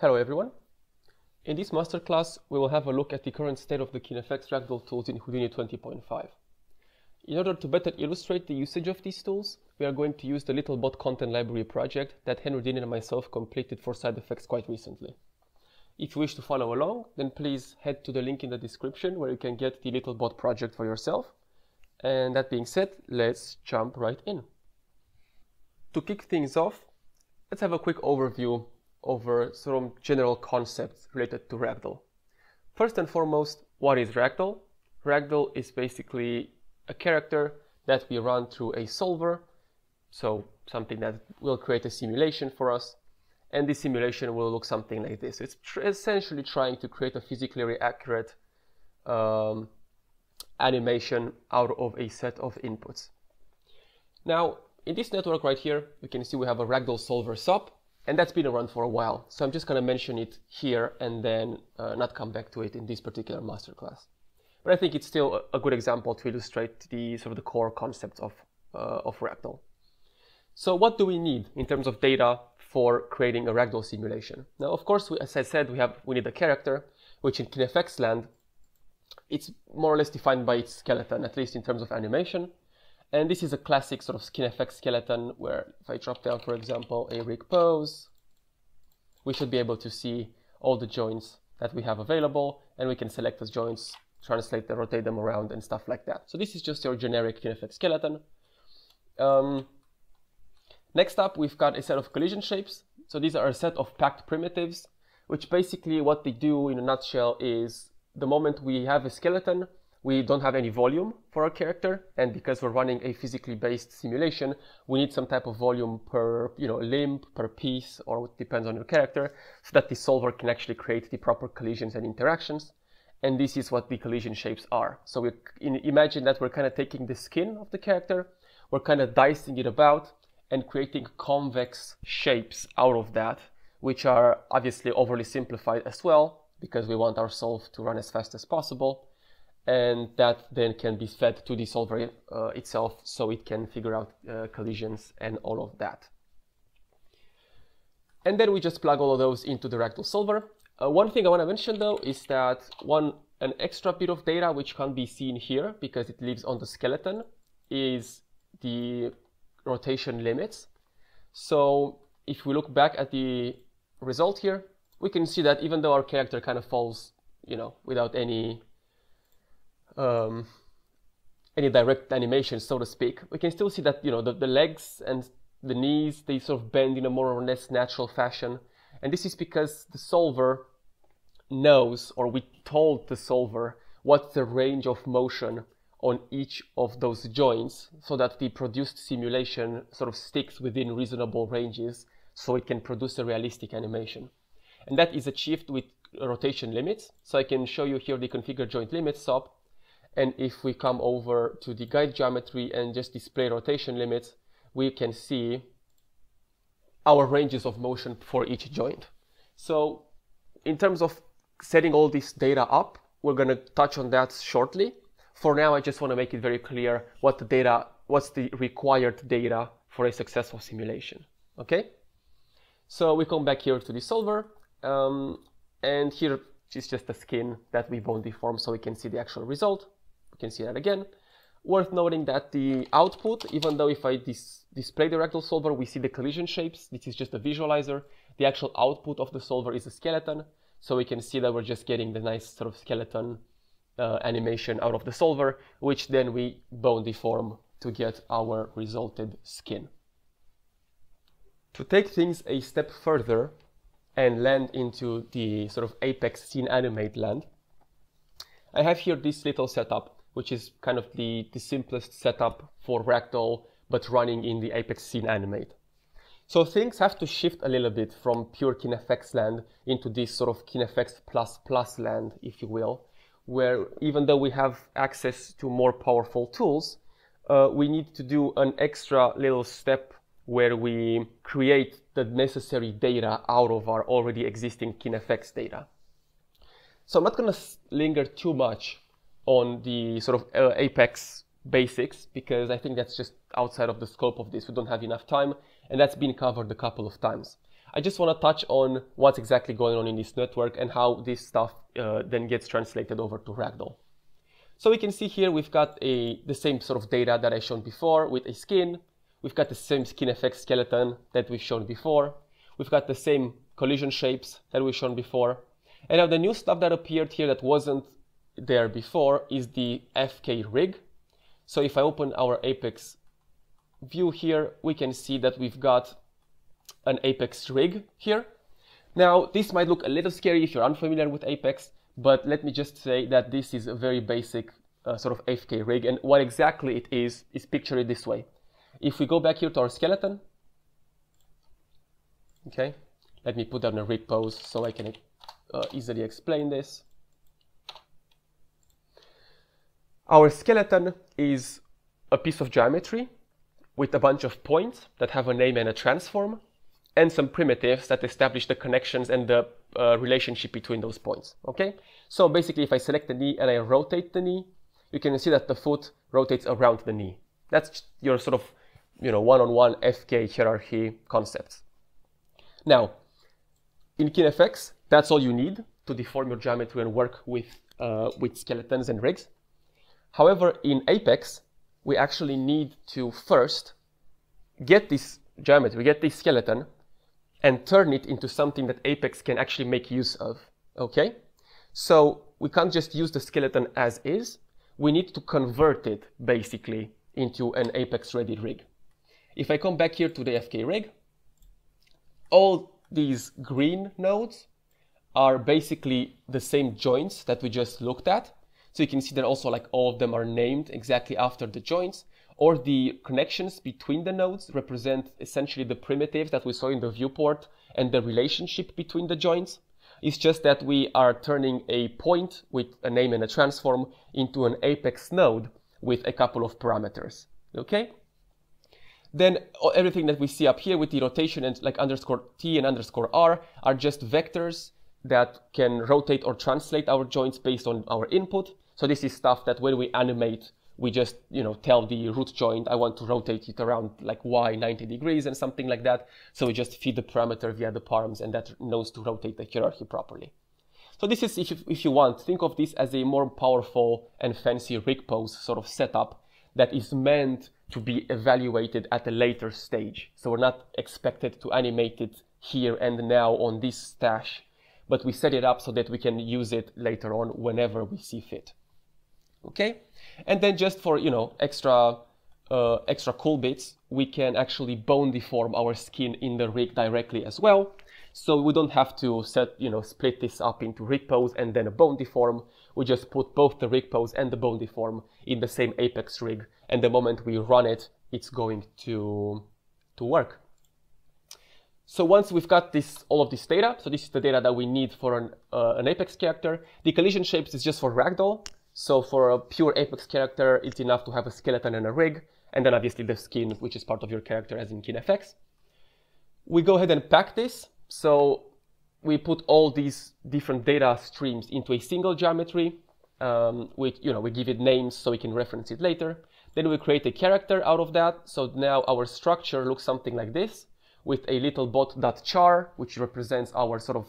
Hello everyone. In this masterclass, we will have a look at the current state of the KineFX Ragdoll tools in Houdini 20.5. In order to better illustrate the usage of these tools, we are going to use the Littlebot content library project that Henry Dean and myself completed for SideFX quite recently. If you wish to follow along, then please head to the link in the description where you can get the Littlebot project for yourself. And that being said, let's jump right in. To kick things off, let's have a quick overview over some general concepts related to Ragdoll. First and foremost, what is Ragdoll? Ragdoll is basically a character that we run through a solver, so something that will create a simulation for us, and this simulation will look something like this. It's tr essentially trying to create a physically accurate um, animation out of a set of inputs. Now, in this network right here, we can see we have a Ragdoll solver SOP, and that's been around for a while. So I'm just going to mention it here and then uh, not come back to it in this particular masterclass. But I think it's still a good example to illustrate the sort of the core concepts of, uh, of Ragdoll. So what do we need in terms of data for creating a Ragdoll simulation? Now, of course, we, as I said, we have we need a character, which in KineFX land, it's more or less defined by its skeleton, at least in terms of animation. And this is a classic sort of KineFX skeleton where if I drop down, for example, a rig pose, we should be able to see all the joints that we have available and we can select those joints, translate them, rotate them around and stuff like that. So this is just your generic KineFX skeleton. Um, next up, we've got a set of collision shapes. So these are a set of packed primitives, which basically what they do in a nutshell is the moment we have a skeleton, we don't have any volume for our character and because we're running a physically based simulation we need some type of volume per you know limb per piece or it depends on your character so that the solver can actually create the proper collisions and interactions. And this is what the collision shapes are. So we imagine that we're kind of taking the skin of the character we're kind of dicing it about and creating convex shapes out of that which are obviously overly simplified as well because we want our solve to run as fast as possible and that then can be fed to the solver uh, itself so it can figure out uh, collisions and all of that. And then we just plug all of those into the Ragdoll solver. Uh, one thing I want to mention though is that one an extra bit of data which can't be seen here because it lives on the skeleton is the rotation limits. So if we look back at the result here, we can see that even though our character kind of falls, you know, without any um, any direct animation, so to speak, we can still see that you know the, the legs and the knees they sort of bend in a more or less natural fashion, and this is because the solver knows, or we told the solver what's the range of motion on each of those joints, so that the produced simulation sort of sticks within reasonable ranges, so it can produce a realistic animation, and that is achieved with rotation limits. So I can show you here the configure joint limits SOP and if we come over to the guide geometry and just display rotation limits, we can see our ranges of motion for each joint. So in terms of setting all this data up, we're going to touch on that shortly. For now, I just want to make it very clear what the data, what's the required data for a successful simulation. Okay? So we come back here to the solver, um, and here is just a skin that we won't deform so we can see the actual result can see that again. Worth noting that the output, even though if I dis display the Ragdoll solver, we see the collision shapes. This is just a visualizer. The actual output of the solver is a skeleton. So we can see that we're just getting the nice sort of skeleton uh, animation out of the solver, which then we bone deform to get our resulted skin. To take things a step further and land into the sort of Apex scene animate land, I have here this little setup which is kind of the, the simplest setup for Ragdoll, but running in the Apex scene animate. So things have to shift a little bit from pure KineFX land into this sort of KineFX plus plus land, if you will, where even though we have access to more powerful tools, uh, we need to do an extra little step where we create the necessary data out of our already existing KineFX data. So I'm not going to linger too much on the sort of uh, Apex basics because I think that's just outside of the scope of this. We don't have enough time, and that's been covered a couple of times. I just want to touch on what's exactly going on in this network and how this stuff uh, then gets translated over to Ragdoll. So we can see here we've got a, the same sort of data that I shown before with a skin. We've got the same KineFX skeleton that we've shown before. We've got the same collision shapes that we've shown before. And now the new stuff that appeared here that wasn't there before is the FK rig. So if I open our Apex view here, we can see that we've got an Apex rig here. Now, this might look a little scary if you're unfamiliar with Apex, but let me just say that this is a very basic uh, sort of FK rig, and what exactly it is, is picture it this way. If we go back here to our skeleton, okay, let me put down a rig pose so I can uh, easily explain this. Our skeleton is a piece of geometry with a bunch of points that have a name and a transform, and some primitives that establish the connections and the uh, relationship between those points, okay? So basically, if I select the knee and I rotate the knee, you can see that the foot rotates around the knee. That's your sort of, you know, one-on-one -on -one FK hierarchy concepts. Now, in KineFX, that's all you need to deform your geometry and work with, uh, with skeletons and rigs. However, in Apex, we actually need to first get this geometry, get this skeleton, and turn it into something that Apex can actually make use of, okay? So we can't just use the skeleton as is, we need to convert it basically into an Apex ready rig. If I come back here to the FK rig, all these green nodes are basically the same joints that we just looked at. So you can see that also like all of them are named exactly after the joints or the connections between the nodes represent essentially the primitives that we saw in the viewport and the relationship between the joints. It's just that we are turning a point with a name and a transform into an apex node with a couple of parameters. Okay? Then everything that we see up here with the rotation and like underscore T and underscore R are just vectors that can rotate or translate our joints based on our input. So this is stuff that when we animate we just you know tell the root joint I want to rotate it around like y 90 degrees and something like that. So we just feed the parameter via the params and that knows to rotate the hierarchy properly. So this is, if you, if you want, think of this as a more powerful and fancy rig pose sort of setup that is meant to be evaluated at a later stage. So we're not expected to animate it here and now on this stash, but we set it up so that we can use it later on whenever we see fit okay? And then just for, you know, extra, uh, extra cool bits, we can actually bone deform our skin in the rig directly as well. So we don't have to set, you know, split this up into rig pose and then a bone deform. We just put both the rig pose and the bone deform in the same apex rig. And the moment we run it, it's going to, to work. So once we've got this, all of this data, so this is the data that we need for an, uh, an Apex character. The collision shapes is just for ragdoll. So for a pure Apex character, it's enough to have a skeleton and a rig, and then obviously the skin, which is part of your character as in KineFX. We go ahead and pack this. So we put all these different data streams into a single geometry. Um, we, you know, we give it names so we can reference it later. Then we create a character out of that. So now our structure looks something like this with a little bot.char, which represents our sort of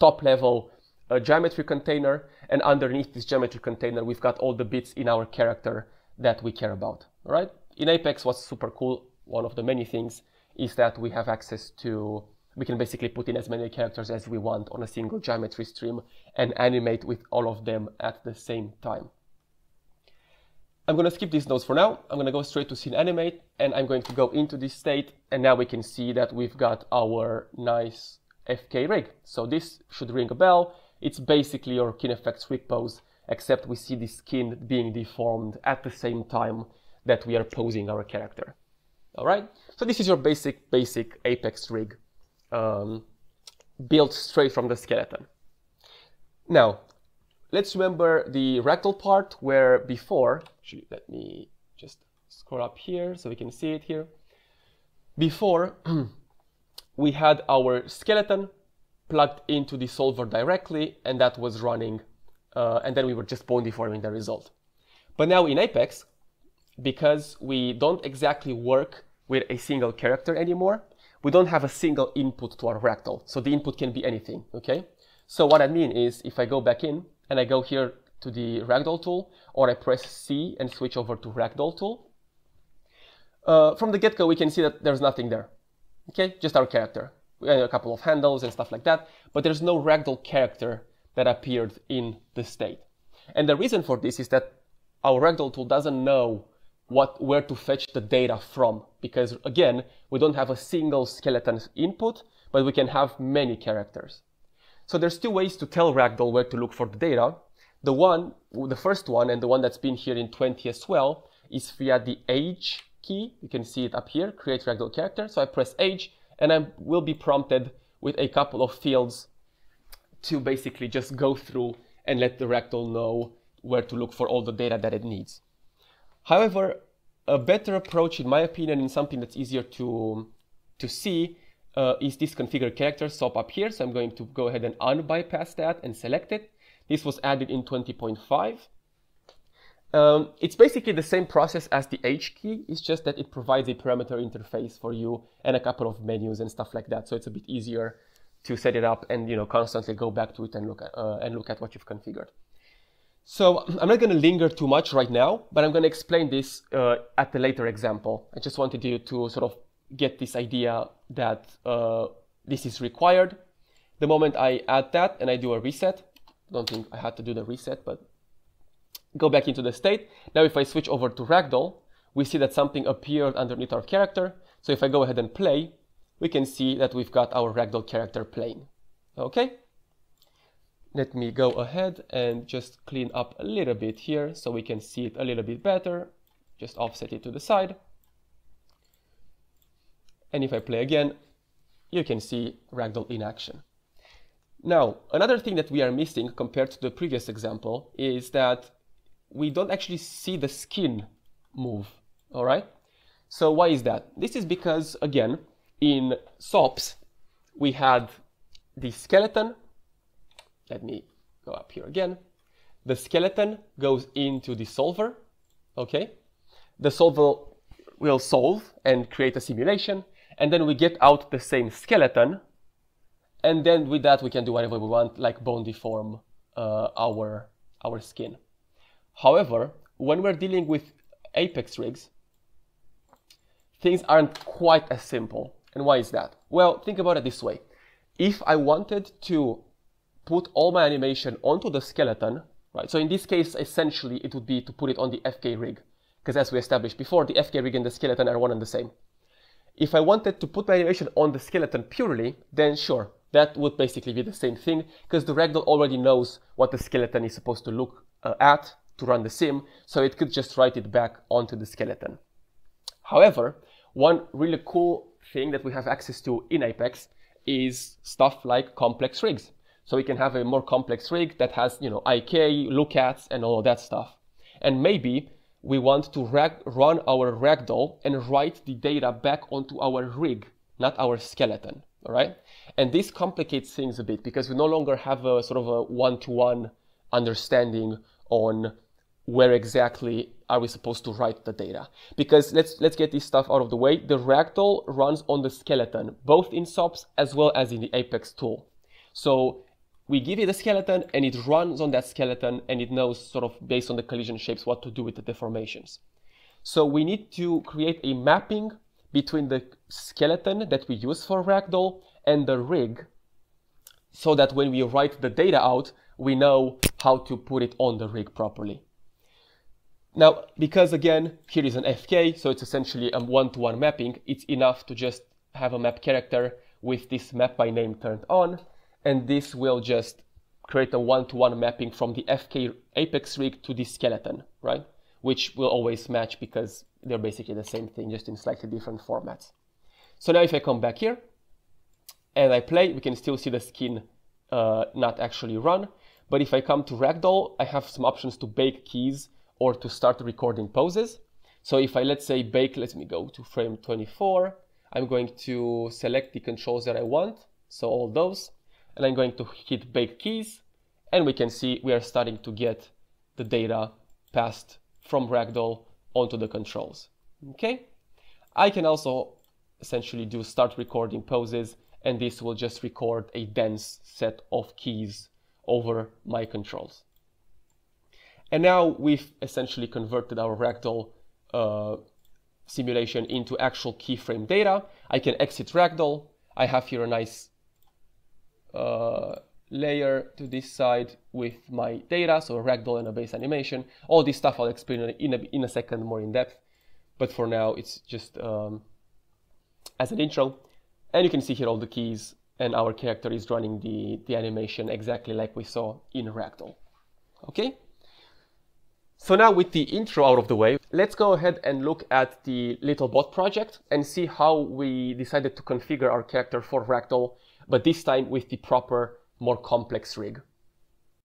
top level uh, geometry container. And underneath this geometry container, we've got all the bits in our character that we care about, right? In Apex, what's super cool, one of the many things, is that we have access to, we can basically put in as many characters as we want on a single geometry stream and animate with all of them at the same time. I'm going to skip these nodes for now. I'm going to go straight to scene animate and I'm going to go into this state and now we can see that we've got our nice FK rig. So this should ring a bell. It's basically your KineFX rig pose, except we see the skin being deformed at the same time that we are posing our character. All right, so this is your basic, basic Apex rig um, built straight from the skeleton. Now, let's remember the ragdoll part where before, actually, let me just scroll up here so we can see it here. Before, we had our skeleton plugged into the solver directly and that was running uh, and then we were just bone deforming the result. But now in Apex, because we don't exactly work with a single character anymore, we don't have a single input to our ragdoll, So the input can be anything, okay? So what I mean is if I go back in and I go here to the ragdoll tool, or I press C and switch over to ragdoll tool, uh, from the get-go we can see that there's nothing there, okay? Just our character. Have a couple of handles and stuff like that, but there's no ragdoll character that appeared in the state. And the reason for this is that our ragdoll tool doesn't know what where to fetch the data from because again we don't have a single skeleton input but we can have many characters so there's two ways to tell ragdoll where to look for the data. The one the first one and the one that's been here in 20 as well is via the H key. You can see it up here create ragdoll character. So i press H and i will be prompted with a couple of fields to basically just go through and let the ragdoll know where to look for all the data that it needs. However, a better approach, in my opinion, and something that's easier to, to see, uh, is this configure character SOP up here. So I'm going to go ahead and unbypass that and select it. This was added in 20.5. Um, it's basically the same process as the H key. It's just that it provides a parameter interface for you and a couple of menus and stuff like that. So it's a bit easier to set it up and you know constantly go back to it and look at uh, and look at what you've configured. So I'm not going to linger too much right now, but I'm going to explain this uh, at a later example. I just wanted you to sort of get this idea that uh, this is required. The moment I add that and I do a reset, don't think I had to do the reset, but go back into the state. Now if I switch over to Ragdoll, we see that something appeared underneath our character. So if I go ahead and play, we can see that we've got our Ragdoll character playing. Okay? Let me go ahead and just clean up a little bit here so we can see it a little bit better. Just offset it to the side. And if I play again, you can see Ragdoll in action. Now, another thing that we are missing compared to the previous example is that we don't actually see the skin move, all right? So why is that? This is because, again, in SOPs, we had the skeleton let me go up here again. The skeleton goes into the solver, okay? The solver will solve and create a simulation, and then we get out the same skeleton, and then with that we can do whatever we want, like bone deform uh, our, our skin. However, when we're dealing with Apex rigs, things aren't quite as simple. And why is that? Well, think about it this way. If I wanted to put all my animation onto the skeleton, right? So in this case, essentially, it would be to put it on the FK rig, because as we established before, the FK rig and the skeleton are one and the same. If I wanted to put my animation on the skeleton purely, then sure, that would basically be the same thing, because the ragdoll already knows what the skeleton is supposed to look uh, at to run the sim, so it could just write it back onto the skeleton. However, one really cool thing that we have access to in Apex is stuff like complex rigs. So we can have a more complex rig that has, you know, IK, lookats, and all of that stuff. And maybe we want to run our ragdoll and write the data back onto our rig, not our skeleton, all right? And this complicates things a bit because we no longer have a sort of a one-to-one understanding on where exactly are we supposed to write the data. Because let's, let's get this stuff out of the way. The ragdoll runs on the skeleton, both in SOPs as well as in the Apex tool. So we give it a skeleton and it runs on that skeleton and it knows sort of based on the collision shapes what to do with the deformations. So we need to create a mapping between the skeleton that we use for Ragdoll and the rig so that when we write the data out, we know how to put it on the rig properly. Now, because again, here is an FK, so it's essentially a one-to-one -one mapping, it's enough to just have a map character with this map by name turned on, and this will just create a one-to-one mapping from the FK Apex rig to the skeleton, right? Which will always match because they're basically the same thing, just in slightly different formats. So now if I come back here and I play, we can still see the skin uh, not actually run. But if I come to Ragdoll, I have some options to bake keys or to start recording poses. So if I, let's say, bake, let me go to frame 24. I'm going to select the controls that I want. So all those and I'm going to hit bake keys and we can see we are starting to get the data passed from Ragdoll onto the controls. Okay, I can also essentially do start recording poses and this will just record a dense set of keys over my controls. And now we've essentially converted our ragdoll uh, simulation into actual keyframe data. I can exit ragdoll. I have here a nice uh, layer to this side with my data, so ragdoll and a base animation. All this stuff I'll explain in a, in a second more in depth, but for now it's just um, as an intro. And you can see here all the keys and our character is running the, the animation exactly like we saw in Ragdoll. Okay? So now with the intro out of the way, let's go ahead and look at the little bot project and see how we decided to configure our character for Ragdoll, but this time with the proper, more complex rig.